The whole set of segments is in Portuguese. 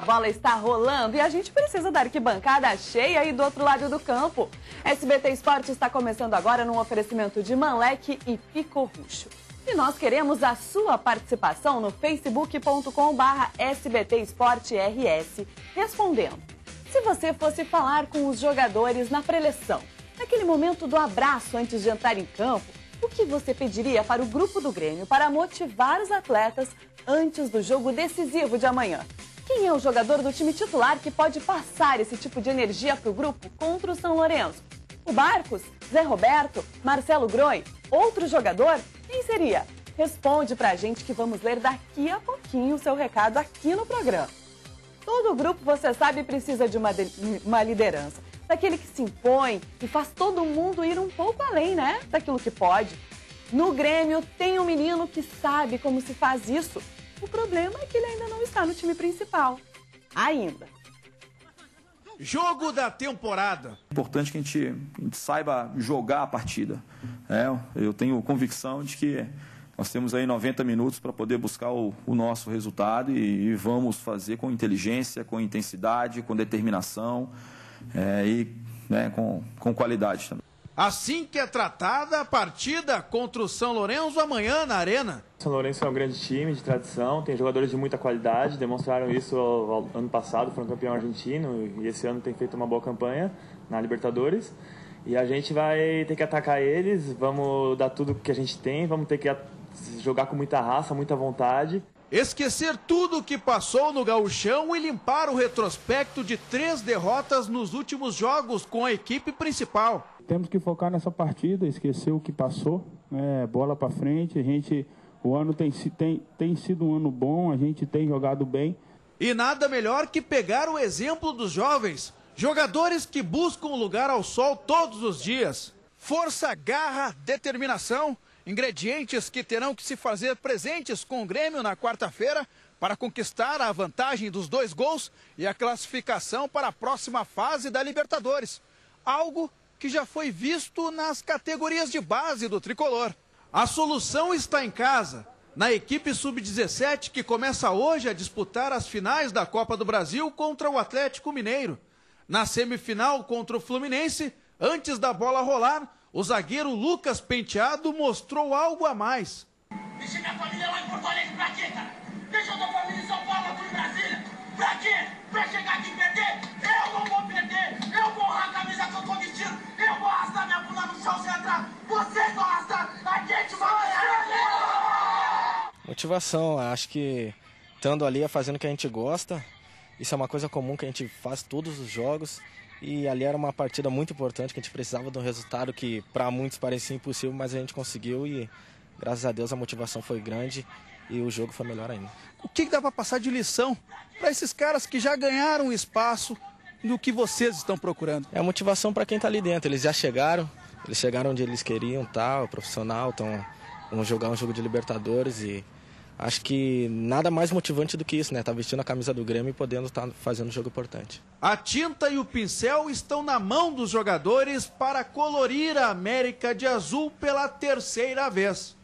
A bola está rolando e a gente precisa da arquibancada cheia aí do outro lado do campo. SBT Esporte está começando agora num oferecimento de Manleque e Pico Ruxo. E nós queremos a sua participação no facebook.com.br SBT Esporte RS, respondendo. Se você fosse falar com os jogadores na preleção, naquele momento do abraço antes de entrar em campo, o que você pediria para o grupo do Grêmio para motivar os atletas antes do jogo decisivo de amanhã? Quem é o jogador do time titular que pode passar esse tipo de energia para o grupo contra o São Lourenço? O Barcos? Zé Roberto? Marcelo Groi? Outro jogador? Quem seria? Responde pra gente que vamos ler daqui a pouquinho o seu recado aqui no programa. Todo grupo, você sabe, precisa de uma, de uma liderança. Daquele que se impõe e faz todo mundo ir um pouco além, né? Daquilo que pode. No Grêmio tem um menino que sabe como se faz isso. O problema é que ele ainda não está no time principal. Ainda. Jogo da temporada. É importante que a gente, a gente saiba jogar a partida. É, eu tenho convicção de que nós temos aí 90 minutos para poder buscar o, o nosso resultado e, e, vamos fazer com inteligência, com intensidade, com determinação é, e né, com, com qualidade também. Assim que é tratada a partida contra o São Lourenço amanhã na Arena. São Lourenço é um grande time de tradição, tem jogadores de muita qualidade, demonstraram isso ao, ao ano passado, foram campeão argentino e esse ano tem feito uma boa campanha na Libertadores. E a gente vai ter que atacar eles, vamos dar tudo que a gente tem, vamos ter que jogar com muita raça, muita vontade. Esquecer tudo o que passou no gauchão e limpar o retrospecto de três derrotas nos últimos jogos com a equipe principal. Temos que focar nessa partida, esquecer o que passou, né? bola para frente. A gente, o ano tem, tem, tem sido um ano bom, a gente tem jogado bem. E nada melhor que pegar o exemplo dos jovens, jogadores que buscam lugar ao sol todos os dias. Força, garra, determinação Ingredientes que terão que se fazer presentes com o Grêmio na quarta-feira para conquistar a vantagem dos dois gols e a classificação para a próxima fase da Libertadores. Algo que já foi visto nas categorias de base do tricolor. A solução está em casa, na equipe sub-17 que começa hoje a disputar as finais da Copa do Brasil contra o Atlético Mineiro. Na semifinal contra o Fluminense, antes da bola rolar, o zagueiro Lucas Penteado mostrou algo a mais. Deixa minha família lá em Porto Alegre pra quê, cara? Deixa tua família em São Paulo, aqui em Brasília. Pra quê? Pra chegar aqui e perder? Eu não vou perder. Eu vou honrar a camisa que eu tô vestindo. Eu vou arrastar minha bunda no chão vão arrastar. A gente vai Motivação, acho que estando ali é fazendo o que a gente gosta. Isso é uma coisa comum que a gente faz todos os jogos. E ali era uma partida muito importante, que a gente precisava de um resultado que para muitos parecia impossível, mas a gente conseguiu e graças a Deus a motivação foi grande e o jogo foi melhor ainda. O que, que dá para passar de lição para esses caras que já ganharam espaço no que vocês estão procurando? É a motivação para quem está ali dentro. Eles já chegaram, eles chegaram onde eles queriam, tal, tá, profissional, então vão jogar um jogo de Libertadores e acho que nada mais motivante do que isso, né? Tá vestindo a camisa do Grêmio e podendo estar tá fazendo um jogo importante. A tinta e o pincel estão na mão dos jogadores para colorir a América de azul pela terceira vez.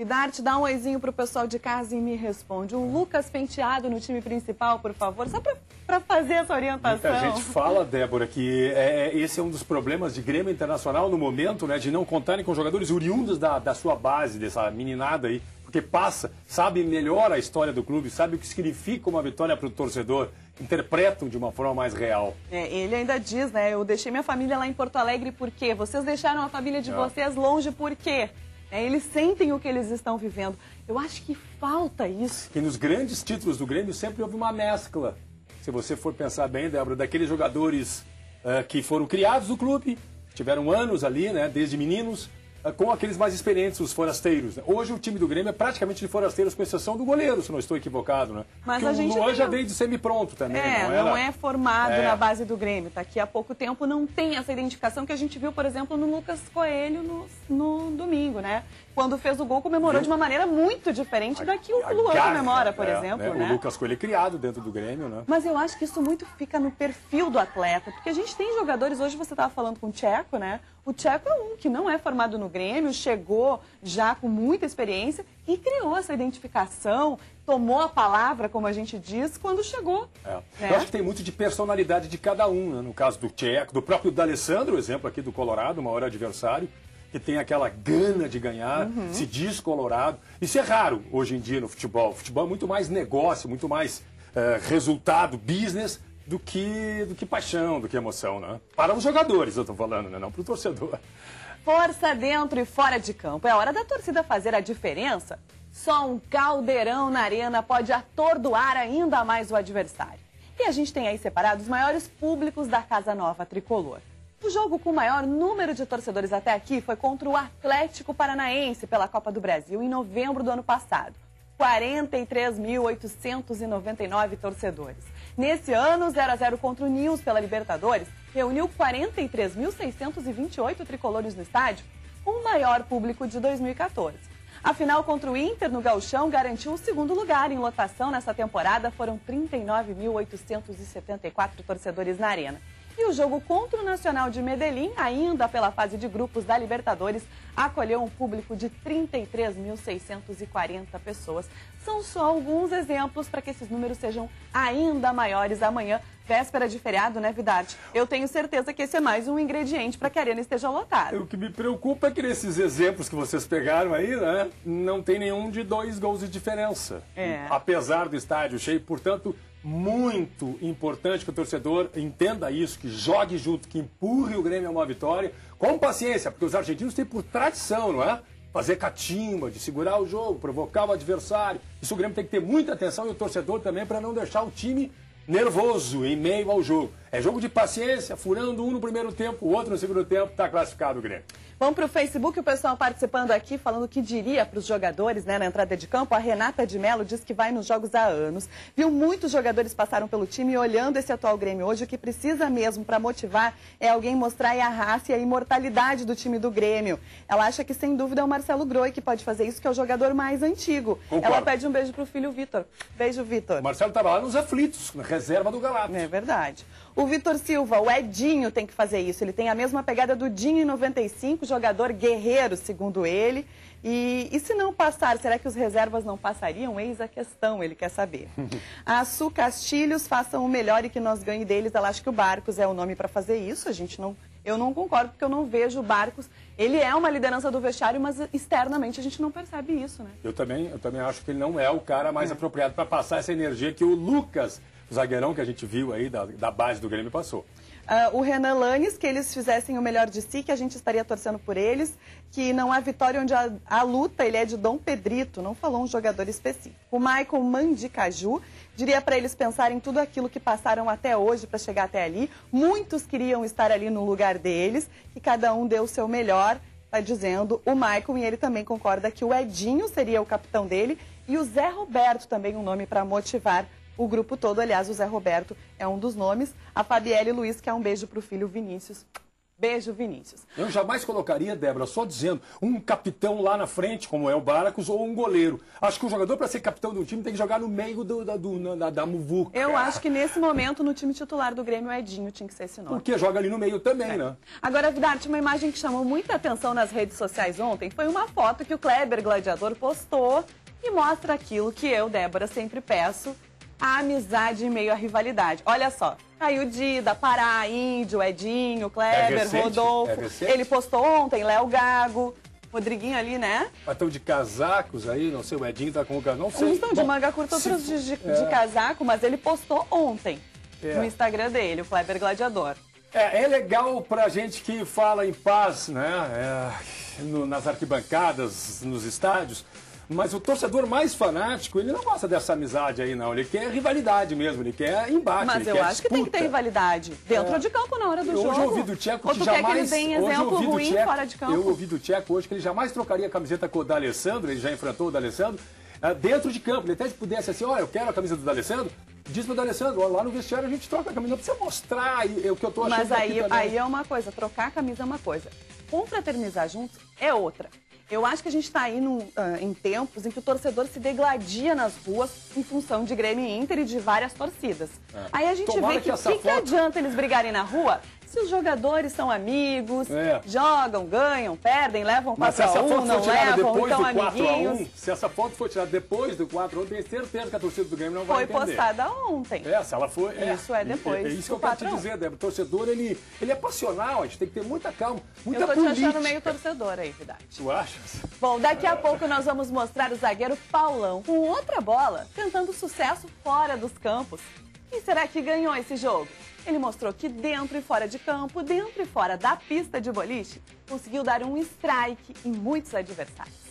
E Dart, dá um oizinho pro pessoal de casa e me responde. Um Lucas Penteado no time principal, por favor, só para fazer essa orientação. Muita gente fala, Débora, que é, é, esse é um dos problemas de Grêmio Internacional no momento, né, de não contarem com jogadores oriundos da, da sua base, dessa meninada aí porque passa, sabe melhor a história do clube, sabe o que significa uma vitória para o torcedor, interpretam de uma forma mais real. É, ele ainda diz, né? Eu deixei minha família lá em Porto Alegre por quê? Vocês deixaram a família de é. vocês longe por quê? É, eles sentem o que eles estão vivendo. Eu acho que falta isso. E nos grandes títulos do Grêmio sempre houve uma mescla. Se você for pensar bem, Débora, daqueles jogadores uh, que foram criados no clube, tiveram anos ali, né, desde meninos, eh, com aqueles mais experientes, os forasteiros. Né? Hoje o time do Grêmio é praticamente de forasteiros, com exceção do goleiro, se não estou equivocado, né? Mas a o gente Luan já veio de semi-pronto também. É, não, era... não é formado é. na base do Grêmio. Daqui a pouco tempo não tem essa identificação que a gente viu, por exemplo, no Lucas Coelho no, no domingo, né? Quando fez o gol, comemorou Viu? de uma maneira muito diferente a, da que o Luan garra, comemora, por é, exemplo, né? né? O Lucas Coelho é criado dentro do Grêmio, né? Mas eu acho que isso muito fica no perfil do atleta, porque a gente tem jogadores, hoje você estava falando com o Tcheco, né? O Tcheco é um que não é formado no Grêmio, chegou já com muita experiência e criou essa identificação, tomou a palavra, como a gente diz, quando chegou. É. né? Eu acho que tem muito de personalidade de cada um, né? no caso do Tcheco, do próprio D'Alessandro, exemplo aqui do Colorado, maior adversário, que tem aquela gana de ganhar, Uhum. se diz colorado. Isso é raro hoje em dia no futebol. O futebol é muito mais negócio, muito mais eh, resultado, business, do que, do que paixão, do que emoção, né? Para os jogadores, eu estou falando, né? não para o torcedor. Força dentro e fora de campo. É hora da torcida fazer a diferença? Só um caldeirão na arena pode atordoar ainda mais o adversário. E a gente tem aí separado os maiores públicos da Casa Nova Tricolor. O jogo com o maior número de torcedores até aqui foi contra o Atlético Paranaense pela Copa do Brasil em novembro do ano passado. 43.899 torcedores. Nesse ano, 0 a 0 contra o Nils pela Libertadores reuniu 43.628 tricolores no estádio, o maior público de 2014. A final contra o Inter no Gauchão garantiu o segundo lugar em lotação nessa temporada. Foram 39.874 torcedores na arena. E o jogo contra o Nacional de Medellín, ainda pela fase de grupos da Libertadores, acolheu um público de 33.640 pessoas. São só alguns exemplos para que esses números sejam ainda maiores amanhã, véspera de feriado, né, Vidarte? Eu tenho certeza que esse é mais um ingrediente para que a arena esteja lotada. O que me preocupa é que nesses exemplos que vocês pegaram aí, né, não tem nenhum de dois gols de diferença. É. Apesar do estádio cheio, portanto, muito importante que o torcedor entenda isso, que jogue junto, que empurre o Grêmio a uma vitória, com paciência, porque os argentinos têm por tradição, não é? Fazer catimba, de segurar o jogo, provocar o adversário. Isso o Grêmio tem que ter muita atenção e o torcedor também para não deixar o time nervoso em meio ao jogo. É jogo de paciência, furando um no primeiro tempo, o outro no segundo tempo, está classificado o Grêmio. Vamos para o Facebook, o pessoal participando aqui, falando o que diria para os jogadores né, na entrada de campo. A Renata de Mello diz que vai nos jogos há anos. Viu muitos jogadores passaram pelo time e olhando esse atual Grêmio hoje, o que precisa mesmo para motivar é alguém mostrar a raça e a imortalidade do time do Grêmio. Ela acha que, sem dúvida, é o Marcelo Groi que pode fazer isso, que é o jogador mais antigo. Concordo. Ela pede um beijo para o filho Vitor. Beijo, Vitor. Marcelo estava lá nos aflitos, na reserva do Galata. É verdade. O Vitor Silva, o Edinho tem que fazer isso. Ele tem a mesma pegada do Dinho em 95, jogador guerreiro, segundo ele. E, e se não passar, será que os reservas não passariam? Eis a questão, ele quer saber. A Su Castilhos, façam o melhor e que nós ganhe deles. Ela acha que o Barcos é o nome para fazer isso. A gente não, eu não concordo, porque eu não vejo o Barcos. Ele é uma liderança do vestiário, mas externamente a gente não percebe isso, né? Eu também, eu também acho que ele não é o cara mais apropriado para passar essa energia que o Lucas, o zagueirão que a gente viu aí da, da base do Grêmio, passou. Ah, o Renan Lanes, que eles fizessem o melhor de si, que a gente estaria torcendo por eles, que não há vitória onde há luta, ele é de Dom Pedrito, não falou um jogador específico. O Michael Mandicaju diria para eles pensarem tudo aquilo que passaram até hoje para chegar até ali. Muitos queriam estar ali no lugar deles, que cada um deu o seu melhor, está dizendo o Michael, e ele também concorda que o Edinho seria o capitão dele e o Zé Roberto também um nome para motivar o grupo todo. Aliás, o Zé Roberto é um dos nomes. A Fabielle Luiz quer um beijo para o filho Vinícius. Beijo, Vinícius. Eu jamais colocaria, Débora, só dizendo, um capitão lá na frente, como é o Baracos, ou um goleiro. Acho que o jogador, para ser capitão do time, tem que jogar no meio do, da, do, da, da muvuca. Eu acho que nesse momento, no time titular do Grêmio, o Edinho tinha que ser esse nome. Porque joga ali no meio também, né? Agora, Vidarte, uma imagem que chamou muita atenção nas redes sociais ontem foi uma foto que o Kleber Gladiador postou e mostra aquilo que eu, Débora, sempre peço, a amizade em meio à rivalidade. Olha só, aí o Dida, Pará, Índio, Edinho, Kleber, recente? Rodolfo. É? Ele postou ontem, Léo Gago, Rodriguinho ali, né? Mas estão de casacos aí, não sei, o Edinho tá com o não sei. Uns estão de manga curta, outros de, de- de é. casaco, mas ele postou ontem É. no Instagram dele, o Kleber Gladiador. É, é legal pra gente que fala em paz, né? É, no- nas arquibancadas, nos estádios. Mas o torcedor mais fanático, ele não gosta dessa amizade aí, não. Ele quer rivalidade mesmo, ele quer embate. Mas eu acho que tem que ter disputa. rivalidade. Dentro É. de campo, na hora do Hoje jogo. eu ouvi do Tcheco que jamais. que hoje eu exemplo ouvi do ruim Tcheco- fora de campo? Eu ouvi do Tcheco hoje que ele jamais trocaria a camiseta com o D'Alessandro, ele já enfrentou o D'Alessandro, ah, dentro de campo. Ele até pudesse assim, olha, eu quero a camisa do D'Alessandro. Diz pro D'Alessandro, ó, lá no vestiário a gente troca a camisa, não precisa mostrar aí, é o que eu tô achando Mas aí, aqui também. aí é uma coisa, trocar a camisa é uma coisa. Confraternizar juntos é outra. Eu acho que a gente está aí num, ah, em tempos em que o torcedor se degladia nas ruas em função de Grêmio e Inter e de várias torcidas. Aí a gente É. Tomara vê que que o que, que foto- adianta eles brigarem na rua se os jogadores são amigos, É. jogam, ganham, perdem, levam Mas se 4 a essa 1 foto não for tirada levam, então do 4 a 1 amiguinhos. se essa foto for tirada depois do 4 a 1 tenho certeza que a torcida do Grêmio não vai Foi entender. postada ontem. É, se ela for. Isso é depois É, é isso que eu quero te 4 a 1. dizer, Débora. O torcedor, ele, ele é passional, a gente tem que ter muita calma, muita Eu tô te política. achando meio torcedor aí, Vidal. Tu achas? Bom, daqui a pouco nós vamos mostrar o zagueiro Paulão com outra bola, tentando sucesso fora dos campos. Quem será que ganhou esse jogo? Ele mostrou que dentro e fora de campo, dentro e fora da pista de boliche, conseguiu dar um strike em muitos adversários.